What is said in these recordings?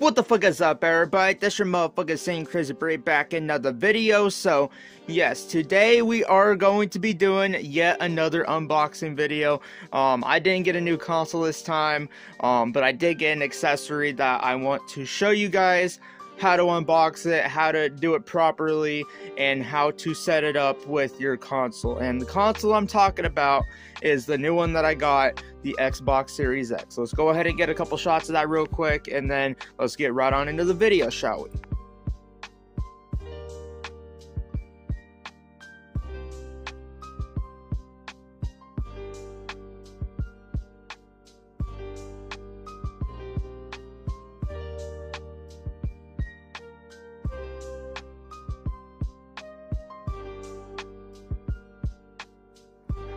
What the fuck is up, everybody? This your motherfucker Saint Crazy Brave back in another video. So, yes, today we are going to be doing yet another unboxing video. Um, I didn't get a new console this time, um, but I did get an accessory that I want to show you guys how to unbox it, how to do it properly, and how to set it up with your console. And the console I'm talking about is the new one that I got, the Xbox Series X. Let's go ahead and get a couple shots of that real quick, and then let's get right on into the video, shall we?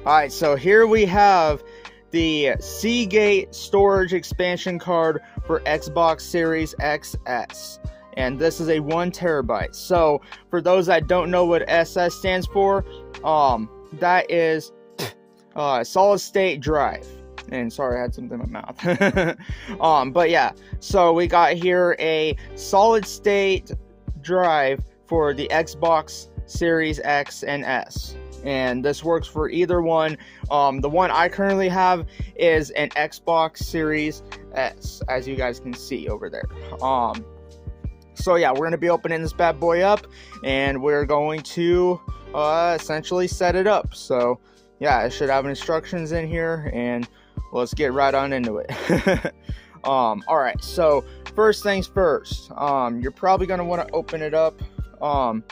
Alright, so here we have the Seagate storage expansion card for Xbox Series XS. And this is a one terabyte. So for those that don't know what SS stands for, um, that is uh, solid state drive. And sorry, I had something in my mouth. um, but yeah, so we got here a solid state drive for the Xbox Series X and S and this works for either one. Um, the one I currently have is an Xbox Series S, as you guys can see over there. Um, so yeah, we're gonna be opening this bad boy up, and we're going to uh, essentially set it up. So yeah, it should have instructions in here, and let's get right on into it. um, all right, so first things first, um, you're probably gonna want to open it up um,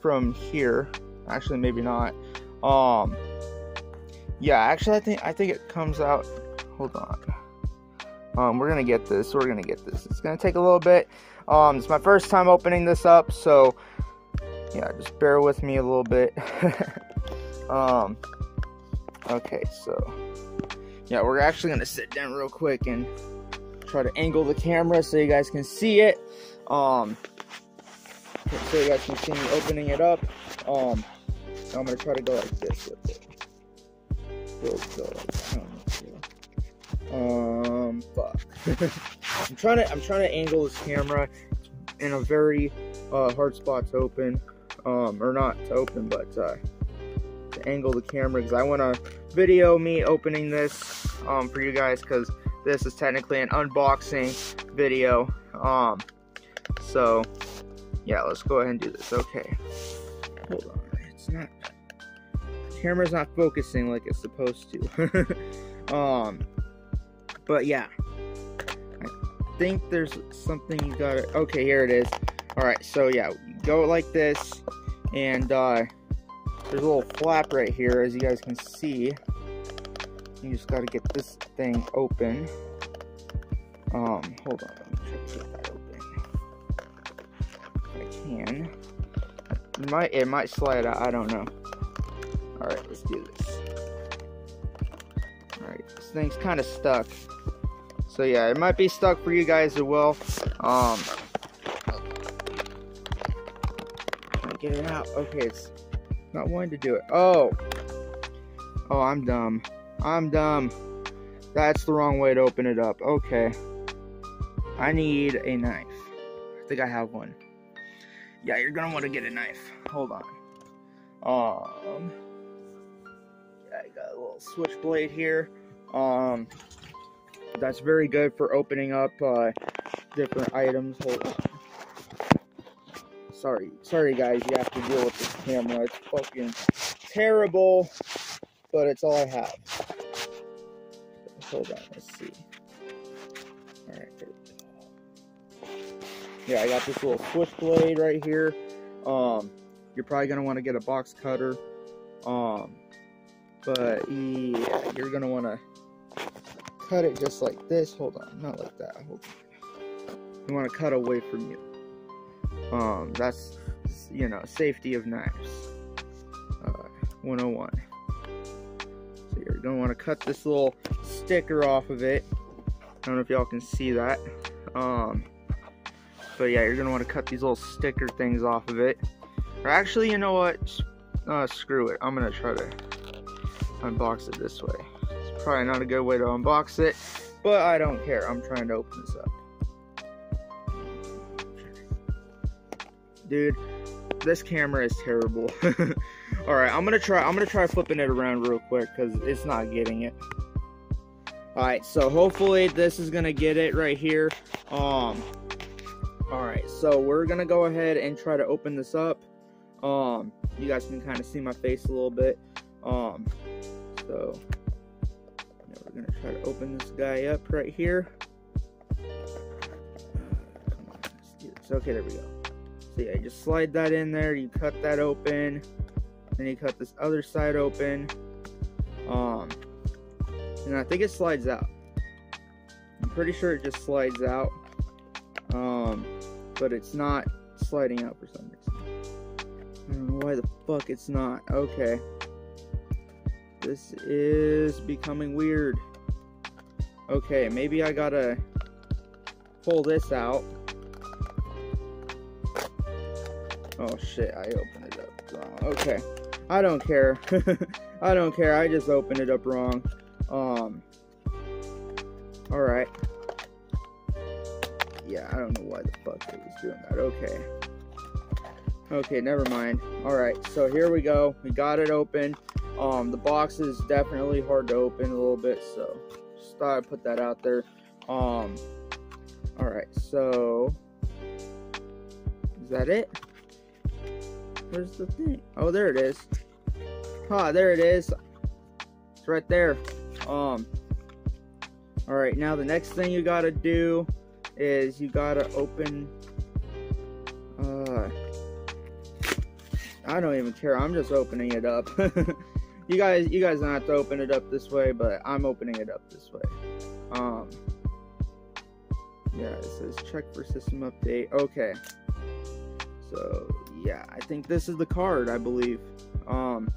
from here actually maybe not um yeah actually i think i think it comes out hold on. Um we're gonna get this we're gonna get this. It's gonna take a little bit. Um it's my first time opening this up so yeah just bear with me a little bit. Um okay so yeah we're actually gonna sit down real quick and try to angle the camera so you guys can see it. Um so you guys can see me opening it up. Um I'm gonna try to go like this with it. Go, go Um, fuck. I'm trying to I'm trying to angle this camera in a very uh, hard spot to open, um, or not to open, but uh, to angle the camera because I want to video me opening this um, for you guys because this is technically an unboxing video. Um, so yeah, let's go ahead and do this. Okay, hold on it's not camera's not focusing like it's supposed to. um but yeah. I think there's something you gotta okay here it is. Alright, so yeah, go like this and uh there's a little flap right here as you guys can see. You just gotta get this thing open. Um, hold on, let me try to get that open. If I can. It might it might slide out. I don't know. All right, let's do this. All right, this thing's kind of stuck. So yeah, it might be stuck for you guys as well. Um, get it out. Okay, it's not wanting to do it. Oh, oh, I'm dumb. I'm dumb. That's the wrong way to open it up. Okay, I need a knife. I think I have one yeah, you're gonna want to get a knife. Hold on. Um, got a little switchblade here. Um, that's very good for opening up uh, different items. Hold on. Sorry, sorry guys, you have to deal with this camera. It's fucking terrible, but it's all I have. Hold on, let's see. Alright, yeah, I got this little switchblade right here. Um, you're probably gonna want to get a box cutter. Um, but yeah, you're gonna want to cut it just like this. Hold on, not like that. Hold on. You want to cut away from you. Um, that's you know safety of knives. Uh, 101. So you're gonna want to cut this little sticker off of it. I don't know if y'all can see that. Um, but yeah, you're gonna want to cut these little sticker things off of it. Or actually, you know what? Uh, screw it. I'm gonna try to unbox it this way. It's probably not a good way to unbox it, but I don't care. I'm trying to open this up. dude. This camera is terrible. All right, I'm gonna try. I'm gonna try flipping it around real quick because it's not getting it. All right, so hopefully this is gonna get it right here. Um. All right, so we're gonna go ahead and try to open this up. Um, you guys can kind of see my face a little bit. Um, so we're gonna try to open this guy up right here. On. Okay, there we go. So yeah, just slide that in there. You cut that open. Then you cut this other side open. Um, and I think it slides out. I'm pretty sure it just slides out. Um, but it's not sliding out for some reason. I don't know why the fuck it's not. Okay. This is becoming weird. Okay, maybe I gotta pull this out. Oh shit, I opened it up wrong. Okay. I don't care. I don't care. I just opened it up wrong. Um. Alright. Yeah, I don't know why the fuck it was doing that. Okay. Okay, never mind. Alright, so here we go. We got it open. Um, the box is definitely hard to open a little bit, so just thought I'd put that out there. Um, alright, so is that it? Where's the thing? Oh, there it is. Ah, there it is. It's right there. Um, alright, now the next thing you gotta do is you gotta open. Uh, I don't even care. I'm just opening it up. you guys, you guys don't have to open it up this way, but I'm opening it up this way. Um, yeah, it says check for system update. Okay. So yeah, I think this is the card, I believe. Um,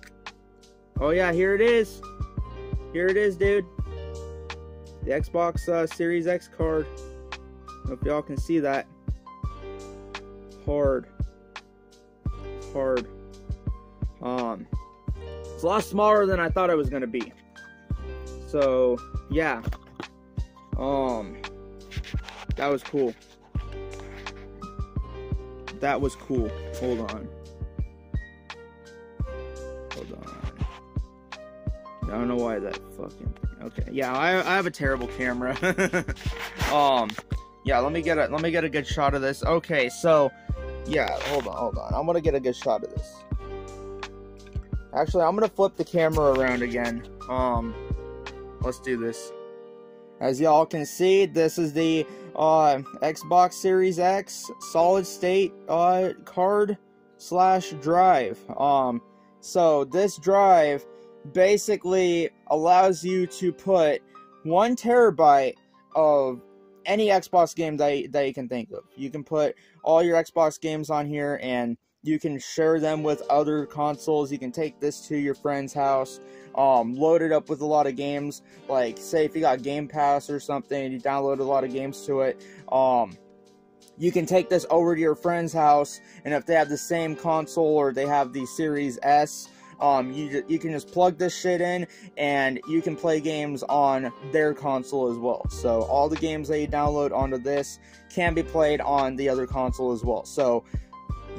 oh yeah, here it is. Here it is, dude. The Xbox uh, Series X card. Hope y'all can see that. Hard. Hard. Um, a lot smaller than I thought it was gonna be. So yeah. Um, that was cool. That was cool. Hold on. Hold on. I don't know why that fucking. Okay, yeah, I, I have a terrible camera. um, yeah, let me get a let me get a good shot of this. Okay, so yeah, hold on, hold on. I'm gonna get a good shot of this. Actually, I'm gonna flip the camera around again. Um, let's do this. As y'all can see, this is the uh, Xbox Series X solid state uh, card slash drive. Um, so this drive basically allows you to put one terabyte of any Xbox game that, that you can think of. You can put all your Xbox games on here and you can share them with other consoles. You can take this to your friend's house, um, load it up with a lot of games. Like, say, if you got Game Pass or something, you download a lot of games to it, um, you can take this over to your friend's house, and if they have the same console or they have the Series S, um, you you can just plug this shit in, and you can play games on their console as well. So all the games that you download onto this can be played on the other console as well. So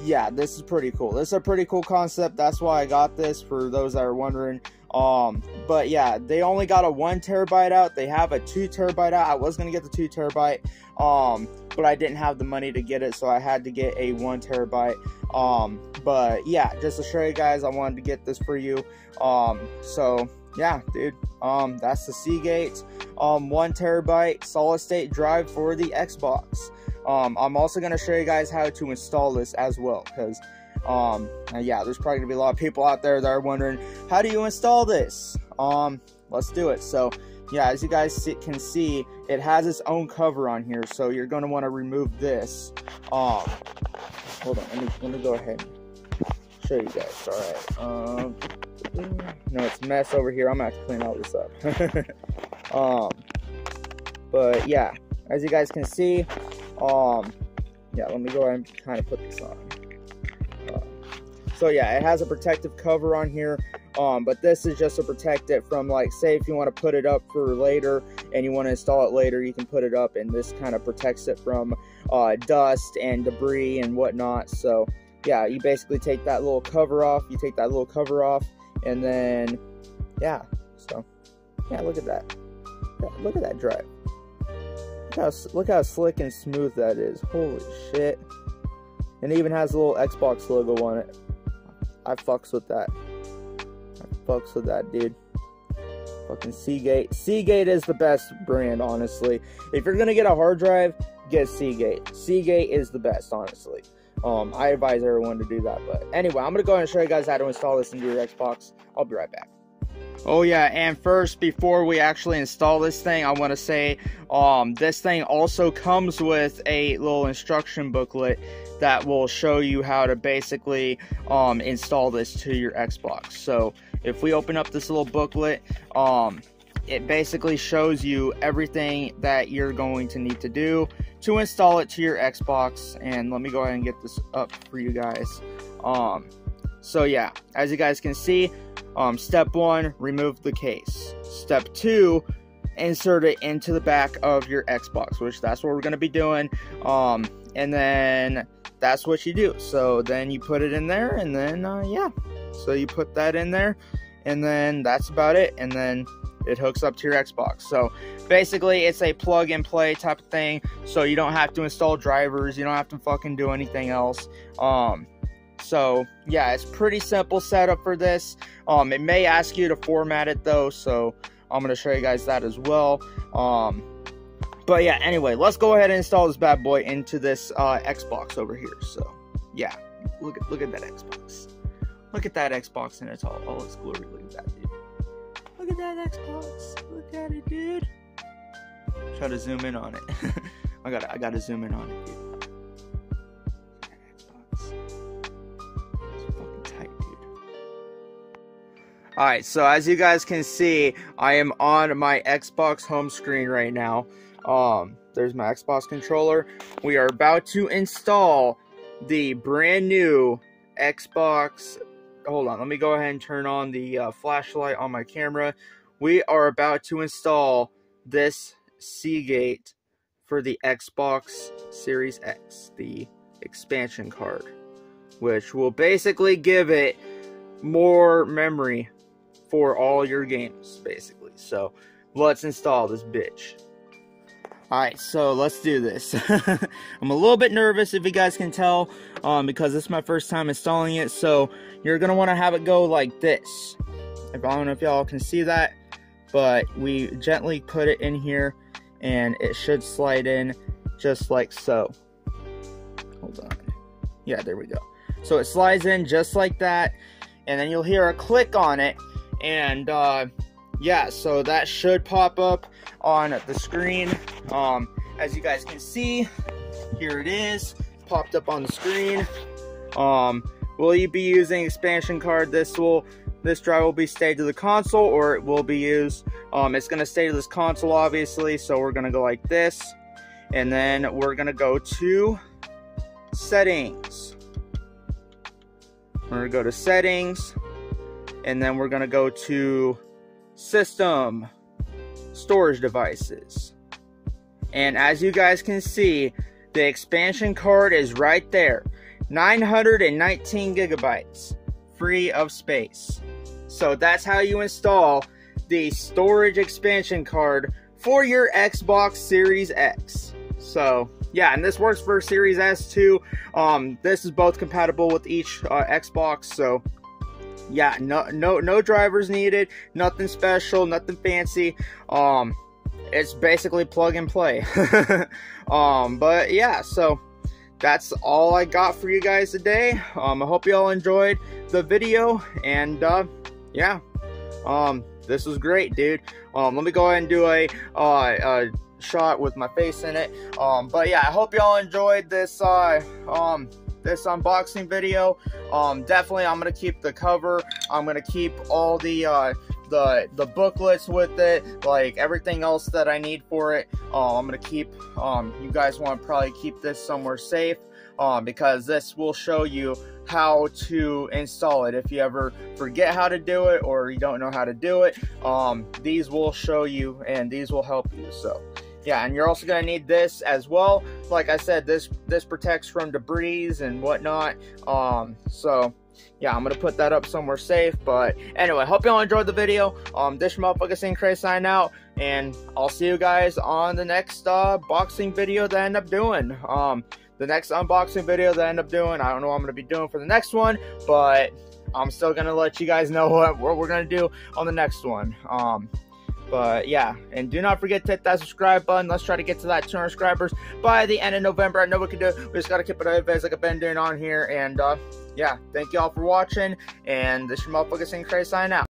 yeah, this is pretty cool. This is a pretty cool concept. That's why I got this for those that are wondering. Um, but yeah, they only got a one terabyte out. They have a two terabyte out. I was gonna get the two terabyte, um, but I didn't have the money to get it, so I had to get a one terabyte. Um, but yeah, just to show you guys, I wanted to get this for you. Um, so yeah, dude. Um, that's the Seagate um one terabyte solid state drive for the Xbox. Um, I'm also gonna show you guys how to install this as well, because um, yeah, there's probably gonna be a lot of people out there that are wondering how do you install this. Um, let's do it. So yeah, as you guys see, can see, it has its own cover on here, so you're gonna want to remove this. Um, hold on, let me let me go ahead and show you guys. All right. Um, no, it's mess over here. I'm gonna have to clean all this up. um, but yeah, as you guys can see, um, yeah, let me go ahead and kind of put this on. Uh, so yeah, it has a protective cover on here. Um, but this is just to protect it from like say if you want to put it up for later and you want to install it later you can put it up and this kind of protects it from uh, dust and debris and whatnot so yeah, you basically take that little cover off. You take that little cover off, and then yeah. So yeah, look at that. Look at that drive. Look how look how slick and smooth that is. Holy shit! And even has a little Xbox logo on it. I fucks with that. I fucks with that, dude. Fucking Seagate. Seagate is the best brand, honestly. If you're gonna get a hard drive, get Seagate. Seagate is the best, honestly. Um, I advise everyone to do that. But anyway, I'm gonna go ahead and show you guys how to install this into your Xbox. I'll be right back. Oh yeah, and first, before we actually install this thing, I want to say, um, this thing also comes with a little instruction booklet that will show you how to basically um, install this to your Xbox. So if we open up this little booklet, um, it basically shows you everything that you're going to need to do to install it to your Xbox. And let me go ahead and get this up for you guys. Um, so yeah, as you guys can see, um, step one, remove the case. Step two, insert it into the back of your Xbox, which that's what we're going to be doing. Um, and then that's what you do. So then you put it in there, and then uh, yeah, so you put that in there, and then that's about it. And then it hooks up to your Xbox. So basically, it's a plug and play type of thing. So you don't have to install drivers. You don't have to fucking do anything else. Um, so yeah, it's pretty simple setup for this. Um, it may ask you to format it though, so I'm gonna show you guys that as well. Um, but yeah, anyway, let's go ahead and install this bad boy into this uh, Xbox over here. So yeah, look at look at that Xbox. Look at that Xbox in its all, all its glory. Look at that, dude. Look at that Xbox. Look at it, dude. Try to zoom in on it. I gotta I gotta zoom in on it, dude. Alright, so as you guys can see, I am on my Xbox home screen right now. Um, there's my Xbox controller. We are about to install the brand new Xbox. Hold on, let me go ahead and turn on the uh, flashlight on my camera. We are about to install this Seagate for the Xbox Series X, the expansion card, which will basically give it more memory for all your games, basically. So let's install this bitch. Alright, so let's do this. I'm a little bit nervous if you guys can tell, um, because this is my first time installing it, so you're going to want to have it go like this. I don't know if y'all can see that, but we gently put it in here, and it should slide in just like so. Hold on. Yeah, there we go. So it slides in just like that, and then you'll hear a click on it, and uh, yeah, so that should pop up on the screen. Um, as you guys can see, here it is, popped up on the screen. Um, will you be using expansion card? This will this drive will be stayed to the console or it will be used. Um, it's gonna stay to this console obviously, so we're gonna go like this, and then we're gonna go to settings. We're gonna go to settings, and then we're going to go to system storage devices. And as you guys can see, the expansion card is right there. 919 gigabytes free of space. So that's how you install the storage expansion card for your Xbox Series X. So yeah, and this works for Series S too. Um, this is both compatible with each uh, Xbox, so yeah, no no no drivers needed, nothing special, nothing fancy. Um it's basically plug and play. um but yeah, so that's all I got for you guys today. Um I hope you all enjoyed the video and uh yeah. Um this was great, dude. Um let me go ahead and do a uh, uh shot with my face in it. Um but yeah, I hope y'all enjoyed this uh um this unboxing video. Um, definitely, I'm gonna keep the cover. I'm gonna keep all the uh, the the booklets with it, like everything else that I need for it. Uh, I'm gonna keep. Um, you guys want to probably keep this somewhere safe. Um, because this will show you how to install it if you ever forget how to do it or you don't know how to do it um, these will show you and these will help you so yeah, and you're also gonna need this as well. Like I said, this this protects from debris and whatnot. Um, so yeah, I'm gonna put that up somewhere safe. But anyway, hope y'all enjoyed the video. Um, this motherfucker St. Cray sign out, and I'll see you guys on the next uh boxing video that I end up doing. Um, the next unboxing video that I end up doing. I don't know what I'm gonna be doing for the next one, but I'm still gonna let you guys know what, what we're gonna do on the next one. Um, but yeah, and do not forget to hit that subscribe button. Let's try to get to that 200 subscribers by the end of November. I know we can do it. We just got to keep it advanced like I've been doing on here. And uh, yeah, thank you all for watching. And this is your motherfucker St. Cray sign out.